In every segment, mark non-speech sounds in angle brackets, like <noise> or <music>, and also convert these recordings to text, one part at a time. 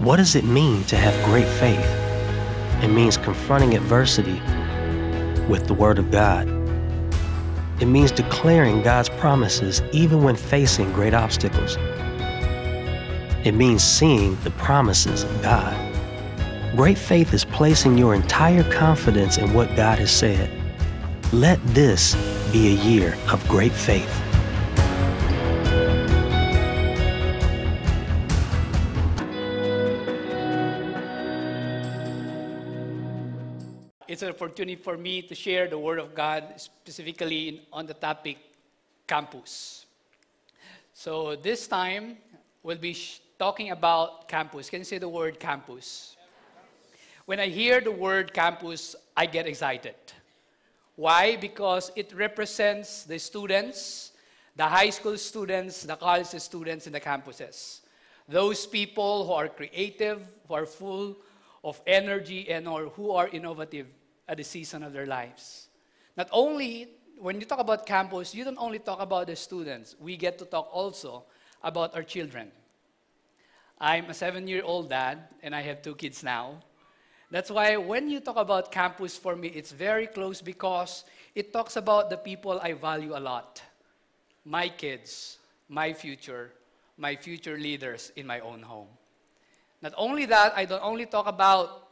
What does it mean to have great faith? It means confronting adversity with the Word of God. It means declaring God's promises even when facing great obstacles. It means seeing the promises of God. Great faith is placing your entire confidence in what God has said. Let this be a year of great faith. It's an opportunity for me to share the Word of God specifically in, on the topic campus. So this time we'll be talking about campus. Can you say the word campus? When I hear the word campus, I get excited. Why? Because it represents the students, the high school students, the college students in the campuses. Those people who are creative, who are full of energy, and or who are innovative at the season of their lives. Not only, when you talk about campus, you don't only talk about the students. We get to talk also about our children. I'm a seven year old dad, and I have two kids now. That's why when you talk about campus for me, it's very close because it talks about the people I value a lot my kids, my future, my future leaders in my own home. Not only that, I don't only talk about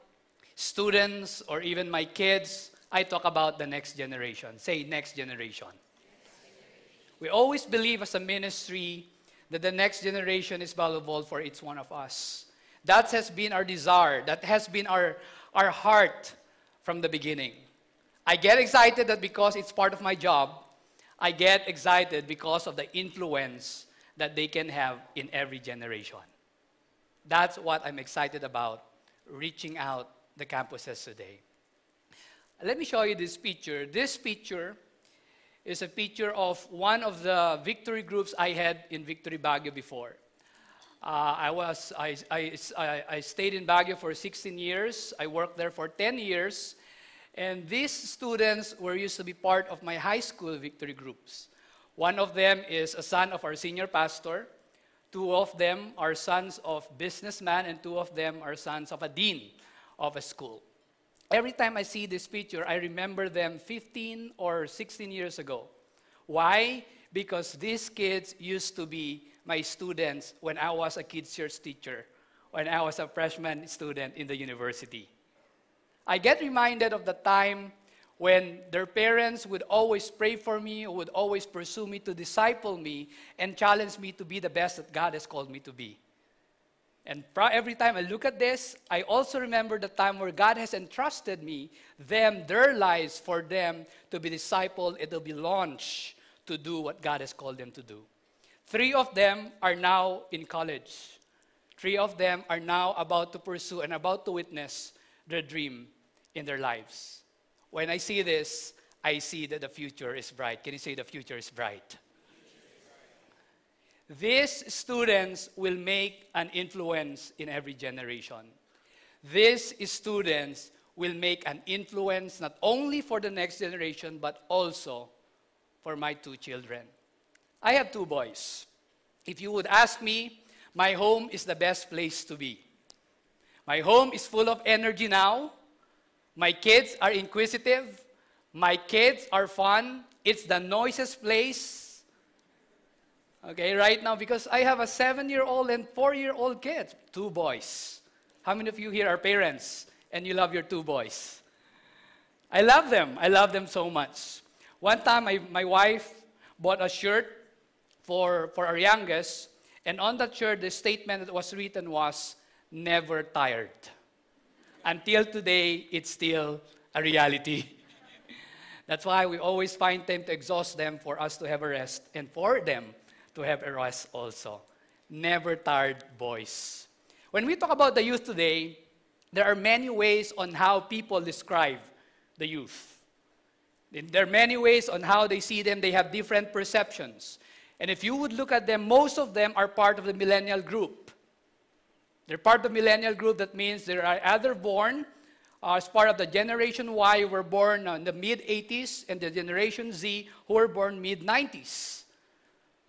students or even my kids, I talk about the next generation. Say, next generation. We always believe as a ministry that the next generation is valuable for each one of us. That has been our desire. That has been our, our heart from the beginning. I get excited that because it's part of my job, I get excited because of the influence that they can have in every generation. That's what I'm excited about, reaching out the campuses today. Let me show you this picture. This picture is a picture of one of the victory groups I had in Victory Baguio before. Uh, I, was, I, I, I stayed in Baguio for 16 years. I worked there for 10 years. And these students were used to be part of my high school victory groups. One of them is a son of our senior pastor. Two of them are sons of businessmen, and two of them are sons of a dean of a school. Every time I see this picture, I remember them 15 or 16 years ago. Why? Because these kids used to be my students when I was a kids' church teacher, when I was a freshman student in the university. I get reminded of the time when their parents would always pray for me, would always pursue me to disciple me, and challenge me to be the best that God has called me to be. And every time I look at this, I also remember the time where God has entrusted me, them, their lives, for them to be discipled and to be launched to do what God has called them to do. Three of them are now in college. Three of them are now about to pursue and about to witness their dream in their lives. When I see this, I see that the future is bright. Can you say the future is bright? These students will make an influence in every generation. These students will make an influence not only for the next generation, but also for my two children. I have two boys. If you would ask me, my home is the best place to be. My home is full of energy now. My kids are inquisitive. My kids are fun. It's the noisiest place Okay, right now, because I have a seven year old and four year old kid, two boys. How many of you here are parents and you love your two boys? I love them. I love them so much. One time, my, my wife bought a shirt for, for our youngest, and on that shirt, the statement that was written was, never tired. Until today, it's still a reality. <laughs> That's why we always find time to exhaust them for us to have a rest and for them to have a rest also. Never tired boys. When we talk about the youth today, there are many ways on how people describe the youth. There are many ways on how they see them. They have different perceptions. And if you would look at them, most of them are part of the millennial group. They're part of the millennial group. That means they are either born uh, as part of the Generation Y, who were born in the mid 80s, and the Generation Z, who were born mid 90s.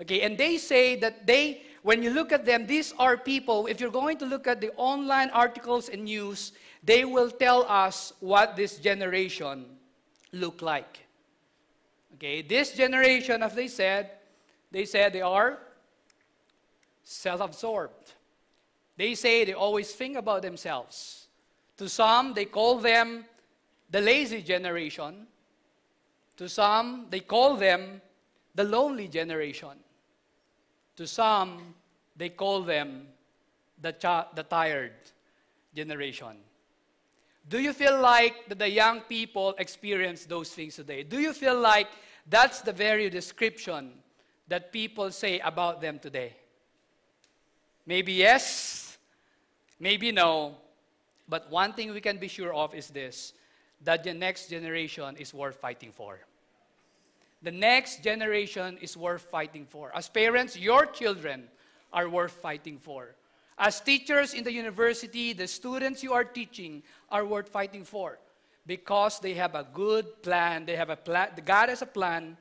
Okay, and they say that they, when you look at them, these are people, if you're going to look at the online articles and news, they will tell us what this generation look like. Okay, this generation, as they said, they said they are self-absorbed. They say they always think about themselves. To some, they call them the lazy generation. To some, they call them the lonely generation. To some, they call them the, the tired generation. Do you feel like that the young people experience those things today? Do you feel like that's the very description that people say about them today? Maybe yes, maybe no, but one thing we can be sure of is this that the next generation is worth fighting for. The next generation is worth fighting for. As parents, your children are worth fighting for. As teachers in the university, the students you are teaching are worth fighting for because they have a good plan. They have a plan. God has a plan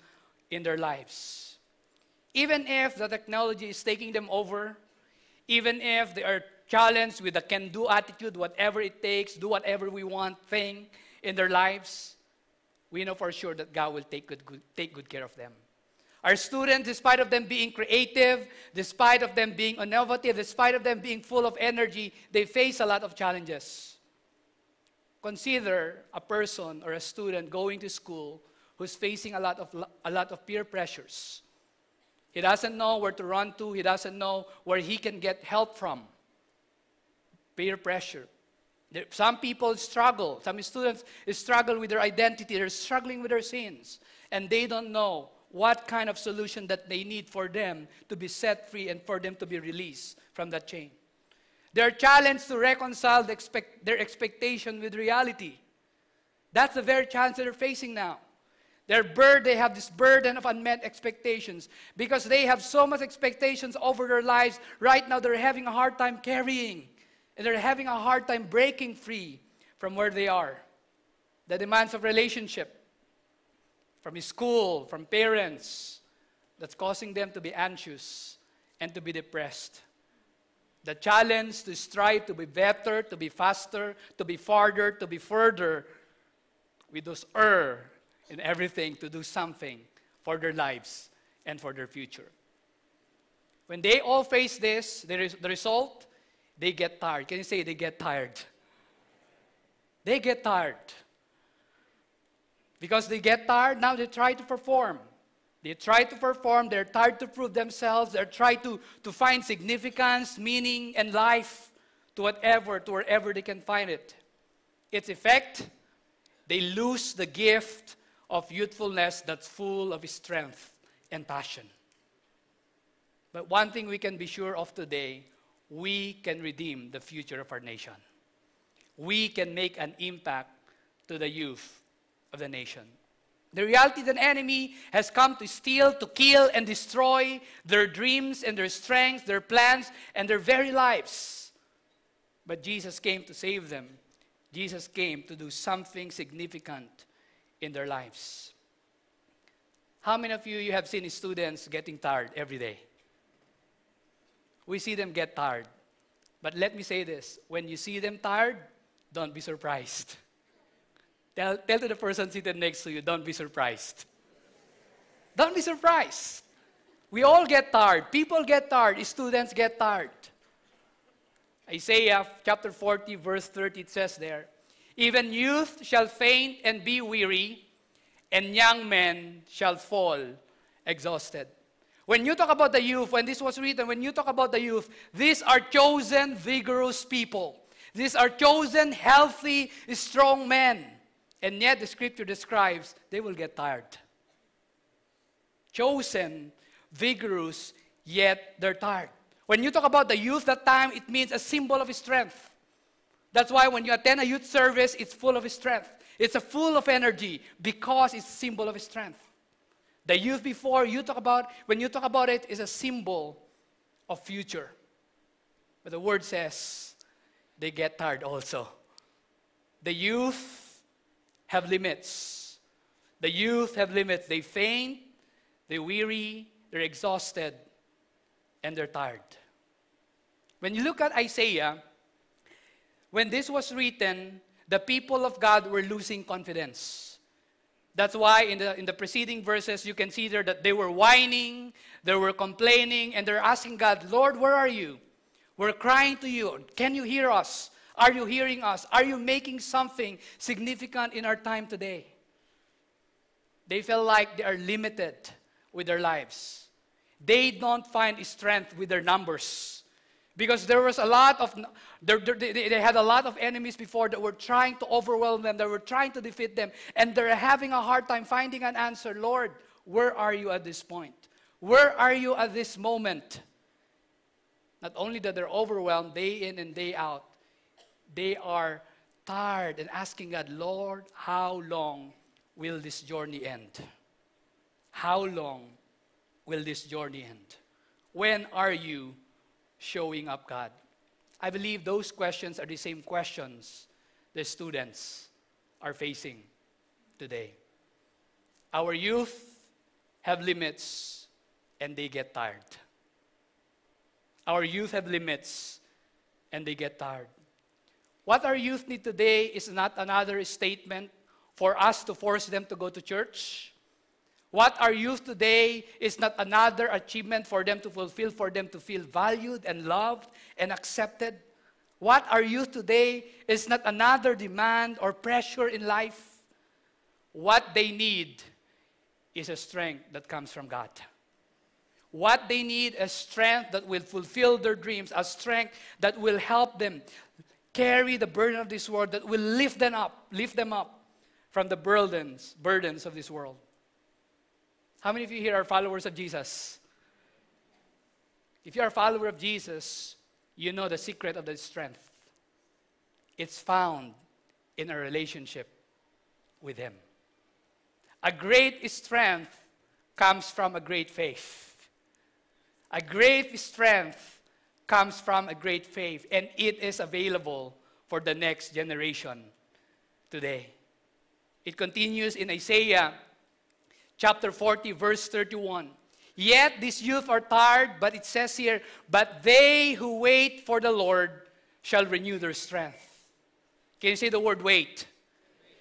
in their lives. Even if the technology is taking them over, even if they are challenged with a can do attitude, whatever it takes, do whatever we want thing in their lives, we know for sure that God will take good, good, take good care of them. Our students, despite of them being creative, despite of them being innovative, despite of them being full of energy, they face a lot of challenges. Consider a person or a student going to school who's facing a lot of, a lot of peer pressures he doesn't know where to run to. He doesn't know where he can get help from. Peer pressure. There, some people struggle. Some students struggle with their identity. They're struggling with their sins. And they don't know what kind of solution that they need for them to be set free and for them to be released from that chain. They're challenged to reconcile the expect, their expectation with reality. That's the very challenge they're facing now. Their burden, they have this burden of unmet expectations because they have so much expectations over their lives. Right now, they're having a hard time carrying, and they're having a hard time breaking free from where they are. The demands of relationship, from school, from parents, that's causing them to be anxious and to be depressed. The challenge to strive to be better, to be faster, to be farther, to be further with those er in everything to do something for their lives and for their future. When they all face this, the, the result, they get tired. Can you say they get tired? They get tired. Because they get tired, now they try to perform. They try to perform, they're tired to prove themselves, they're trying to, to find significance, meaning, and life to whatever, to wherever they can find it. Its effect, they lose the gift of youthfulness that's full of strength and passion. But one thing we can be sure of today we can redeem the future of our nation. We can make an impact to the youth of the nation. The reality that the enemy has come to steal, to kill, and destroy their dreams and their strengths, their plans, and their very lives. But Jesus came to save them. Jesus came to do something significant in their lives. How many of you you have seen students getting tired every day? We see them get tired. But let me say this, when you see them tired, don't be surprised. <laughs> Tell, tell to the person seated next to you, don't be surprised. Don't be surprised. We all get tired. People get tired. Students get tired. Isaiah chapter 40, verse 30, it says there, even youth shall faint and be weary, and young men shall fall exhausted. When you talk about the youth, when this was written, when you talk about the youth, these are chosen, vigorous people. These are chosen, healthy, strong men. And yet the scripture describes they will get tired. Chosen, vigorous, yet they're tired. When you talk about the youth that time, it means a symbol of strength. That's why when you attend a youth service, it's full of strength. It's a full of energy because it's a symbol of strength. The youth before you talk about, when you talk about it, is a symbol of future. But the word says they get tired also. The youth have limits. The youth have limits. They faint, they weary, they're exhausted, and they're tired. When you look at Isaiah, when this was written, the people of God were losing confidence. That's why in the, in the preceding verses, you can see there that they were whining, they were complaining, and they're asking God, Lord, where are you? We're crying to you. Can you hear us? Are you hearing us? Are you making something significant in our time today? They feel like they are limited with their lives. They don't find strength with their numbers. Because there was a lot of, they had a lot of enemies before that were trying to overwhelm them, that were trying to defeat them, and they're having a hard time finding an answer. Lord, where are you at this point? Where are you at this moment? Not only that they're overwhelmed day in and day out, they are tired and asking God, Lord, how long will this journey end? How long will this journey end? When are you showing up, God? I believe those questions are the same questions the students are facing today. Our youth have limits and they get tired. Our youth have limits and they get tired. What our youth need today is not another statement for us to force them to go to church. What our youth today is not another achievement for them to fulfill, for them to feel valued and loved and accepted. What our youth today is not another demand or pressure in life. What they need is a strength that comes from God. What they need is strength that will fulfill their dreams, a strength that will help them carry the burden of this world, that will lift them up, lift them up from the burdens, burdens of this world. How many of you here are followers of Jesus? If you are a follower of Jesus, you know the secret of the strength. It's found in a relationship with Him. A great strength comes from a great faith. A great strength comes from a great faith, and it is available for the next generation today. It continues in Isaiah chapter 40, verse 31. Yet these youth are tired, but it says here, but they who wait for the Lord shall renew their strength. Can you say the word wait?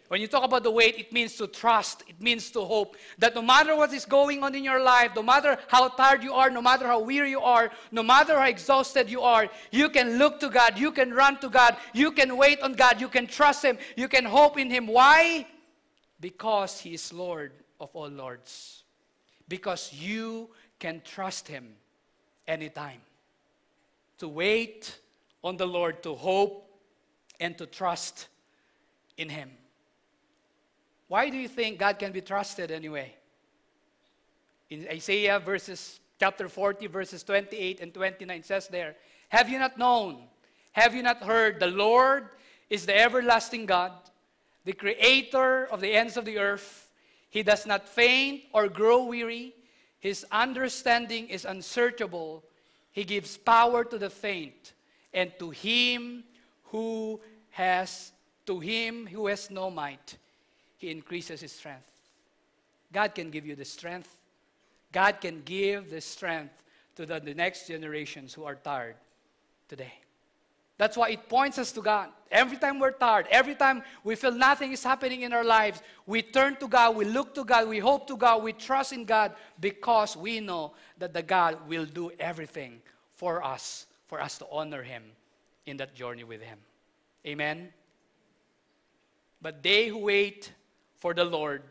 When you talk about the wait, it means to trust, it means to hope that no matter what is going on in your life, no matter how tired you are, no matter how weary you are, no matter how exhausted you are, you can look to God, you can run to God, you can wait on God, you can trust Him, you can hope in Him. Why? Because He is Lord of all lords. Because you can trust Him anytime. To wait on the Lord, to hope, and to trust in Him. Why do you think God can be trusted anyway? In Isaiah verses chapter 40 verses 28 and 29 says there, "Have you not known? Have you not heard? The Lord is the everlasting God, the creator of the ends of the earth. He does not faint or grow weary. His understanding is unsearchable. He gives power to the faint, and to him who has to him who has no might." He increases his strength. God can give you the strength. God can give the strength to the, the next generations who are tired today. That's why it points us to God. Every time we're tired, every time we feel nothing is happening in our lives, we turn to God, we look to God, we hope to God, we trust in God because we know that the God will do everything for us, for us to honor Him in that journey with Him. Amen. But they who wait for the Lord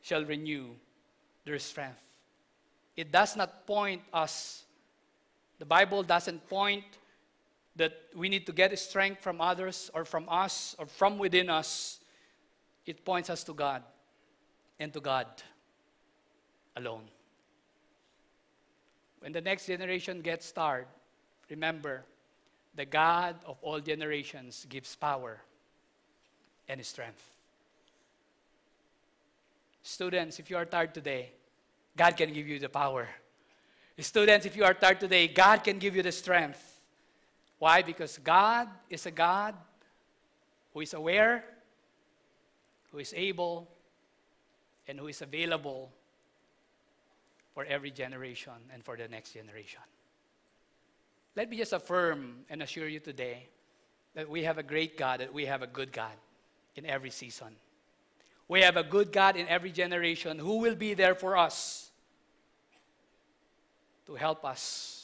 shall renew their strength. It does not point us, the Bible doesn't point that we need to get strength from others or from us or from within us. It points us to God and to God alone. When the next generation gets tired, remember, the God of all generations gives power and strength. Students, if you are tired today, God can give you the power. Students, if you are tired today, God can give you the strength. Why? Because God is a God who is aware, who is able, and who is available for every generation and for the next generation. Let me just affirm and assure you today that we have a great God, that we have a good God in every season. We have a good God in every generation who will be there for us to help us.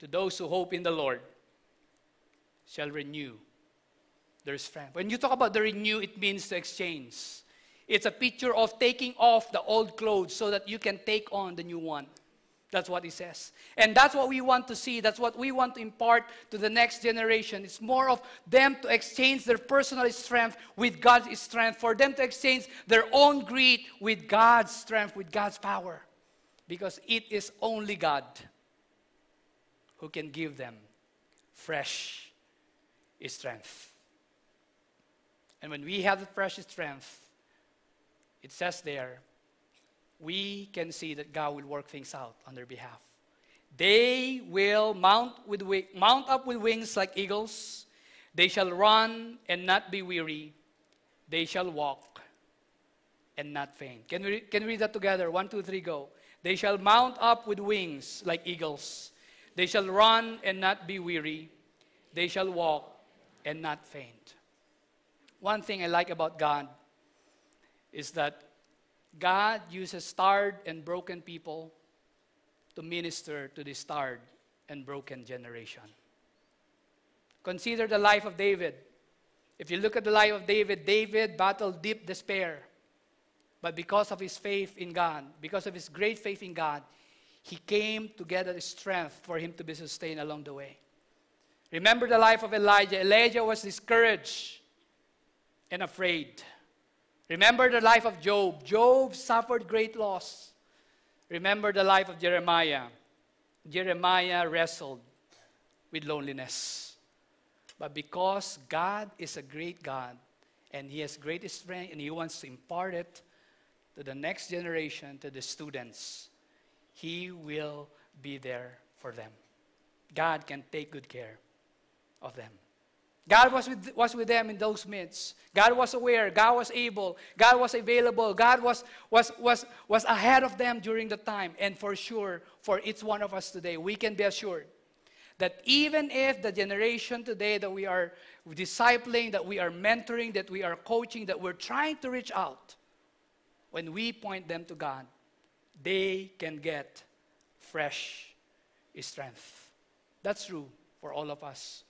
To those who hope in the Lord shall renew their strength. When you talk about the renew, it means to exchange. It's a picture of taking off the old clothes so that you can take on the new one. That's what he says. And that's what we want to see. That's what we want to impart to the next generation. It's more of them to exchange their personal strength with God's strength, for them to exchange their own greed with God's strength, with God's power. Because it is only God who can give them fresh strength. And when we have the fresh strength, it says there, we can see that God will work things out on their behalf. They will mount, with, mount up with wings like eagles. They shall run and not be weary. They shall walk and not faint. Can we, can we read that together? One, two, three, go. They shall mount up with wings like eagles. They shall run and not be weary. They shall walk and not faint. One thing I like about God is that God uses starred and broken people to minister to the starred and broken generation. Consider the life of David. If you look at the life of David, David battled deep despair. But because of his faith in God, because of his great faith in God, he came to get the strength for him to be sustained along the way. Remember the life of Elijah. Elijah was discouraged and afraid. Remember the life of Job. Job suffered great loss. Remember the life of Jeremiah. Jeremiah wrestled with loneliness. But because God is a great God and He has great strength and He wants to impart it to the next generation, to the students, He will be there for them. God can take good care of them. God was with, was with them in those midst. God was aware. God was able. God was available. God was, was, was, was ahead of them during the time. And for sure, for each one of us today, we can be assured that even if the generation today that we are discipling, that we are mentoring, that we are coaching, that we're trying to reach out, when we point them to God, they can get fresh strength. That's true for all of us.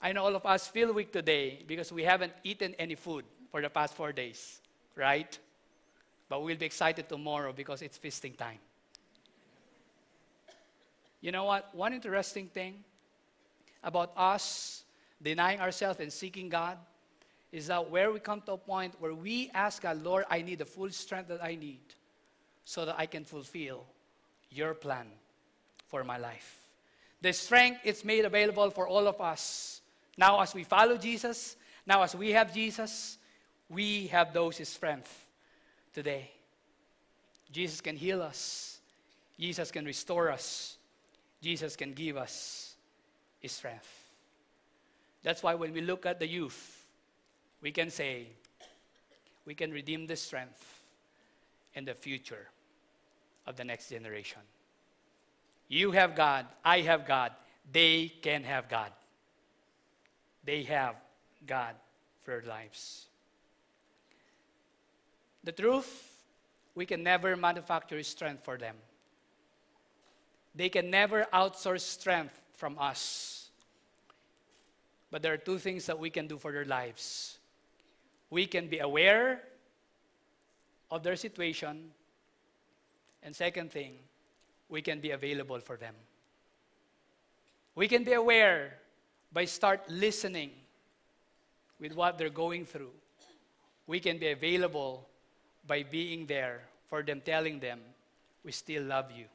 I know all of us feel weak today because we haven't eaten any food for the past four days, right? But we'll be excited tomorrow because it's feasting time. You know what? One interesting thing about us denying ourselves and seeking God is that where we come to a point where we ask God, Lord, I need the full strength that I need so that I can fulfill your plan for my life. The strength is made available for all of us now, as we follow Jesus, now as we have Jesus, we have those strength today. Jesus can heal us. Jesus can restore us. Jesus can give us his strength. That's why when we look at the youth, we can say, we can redeem the strength and the future of the next generation. You have God, I have God, they can have God they have God for their lives. The truth, we can never manufacture strength for them. They can never outsource strength from us. But there are two things that we can do for their lives. We can be aware of their situation. And second thing, we can be available for them. We can be aware by start listening with what they're going through. We can be available by being there for them, telling them, we still love you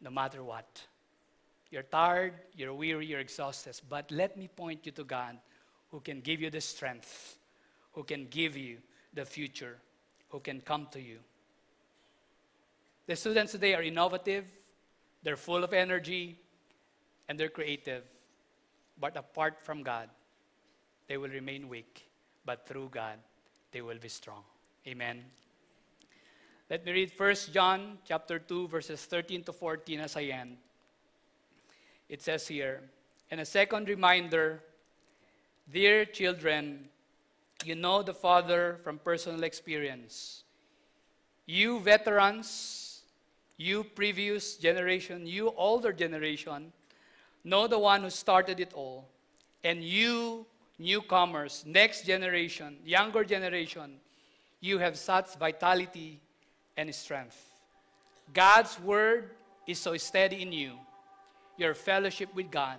no matter what. You're tired, you're weary, you're exhausted, but let me point you to God who can give you the strength, who can give you the future, who can come to you. The students today are innovative, they're full of energy, and they're creative. But apart from God, they will remain weak. But through God, they will be strong. Amen. Let me read 1 John chapter 2 verses 13 to 14 as I end. It says here, and a second reminder, dear children, you know the Father from personal experience. You veterans, you previous generation, you older generation, know the one who started it all. And you newcomers, next generation, younger generation, you have such vitality and strength. God's word is so steady in you. Your fellowship with God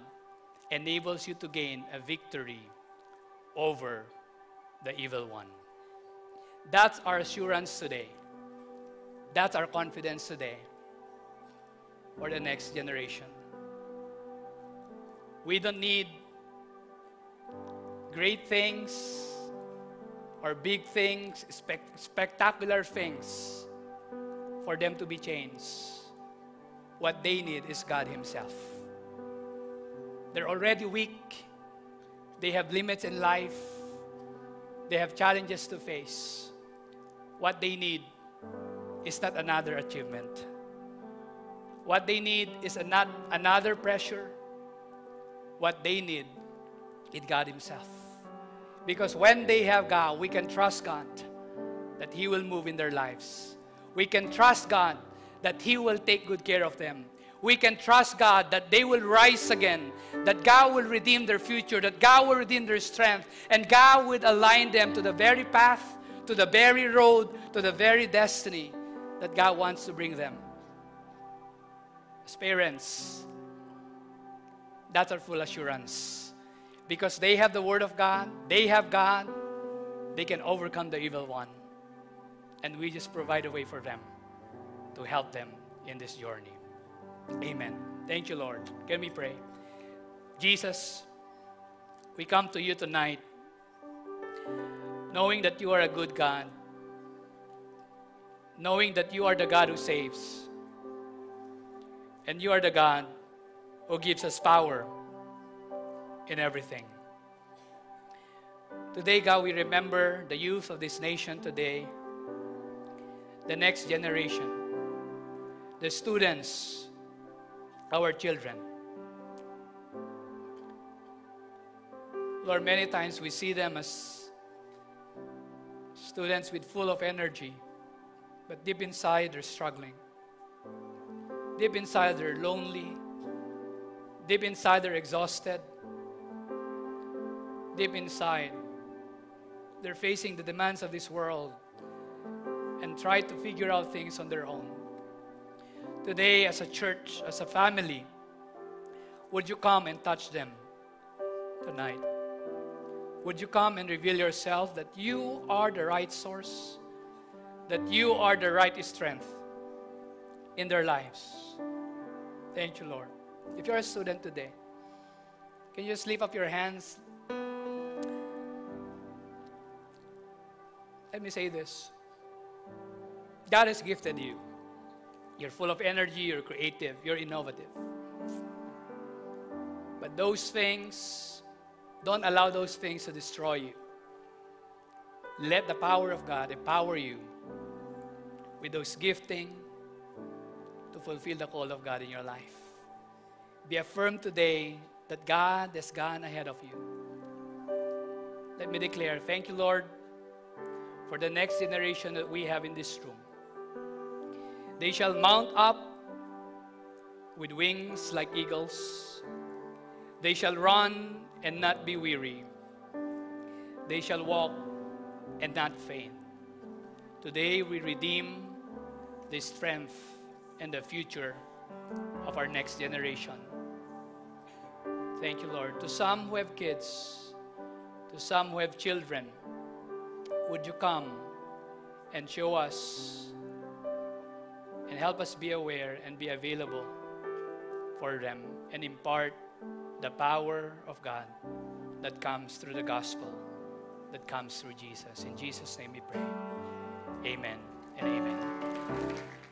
enables you to gain a victory over the evil one. That's our assurance today. That's our confidence today for the next generation. We don't need great things or big things, spec- spectacular things for them to be changed. What they need is God Himself. They're already weak, they have limits in life, they have challenges to face. What they need is not another achievement. What they need is not another pressure. What they need is God Himself. Because when they have God, we can trust God that He will move in their lives. We can trust God that He will take good care of them. We can trust God that they will rise again, that God will redeem their future, that God will redeem their strength, and God will align them to the very path, to the very road, to the very destiny that God wants to bring them. As parents, that's our full assurance. Because they have the Word of God, they have God, they can overcome the evil one. And we just provide a way for them to help them in this journey. Amen. Thank you, Lord. Can we pray? Jesus, we come to you tonight knowing that you are a good God, knowing that you are the God who saves, and you are the God who gives us power in everything. Today, God, we remember the youth of this nation today, the next generation, the students, our children. Lord, many times we see them as students with full of energy, but deep inside they're struggling. Deep inside they're lonely. Deep inside they're exhausted. Deep inside they're facing the demands of this world and try to figure out things on their own. Today, as a church, as a family, would you come and touch them tonight? Would you come and reveal yourself that you are the right source, that you are the right strength in their lives? Thank you, Lord. If you're a student today, can you just lift up your hands? Let me say this God has gifted you. You're full of energy, you're creative, you're innovative. But those things, don't allow those things to destroy you. Let the power of God empower you with those gifting to fulfill the call of God in your life. Be affirmed today that God has gone ahead of you. Let me declare, thank you, Lord, for the next generation that we have in this room. They shall mount up with wings like eagles. They shall run and not be weary. They shall walk and not faint. Today we redeem the strength and the future of our next generation. Thank you, Lord. To some who have kids, to some who have children, would you come and show us and help us be aware and be available for them and impart the power of God that comes through the gospel, that comes through Jesus. In Jesus' name we pray. Amen and amen. Thank you.